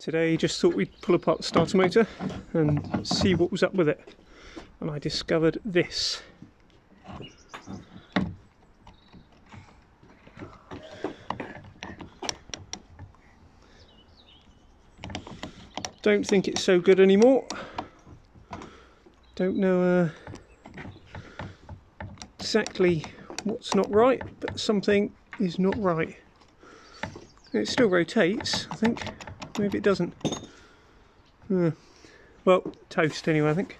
Today just thought we'd pull apart the starter motor and see what was up with it. And I discovered this. Don't think it's so good anymore. Don't know uh, exactly what's not right, but something is not right. It still rotates, I think. Maybe it doesn't. Uh, well, toast anyway, I think.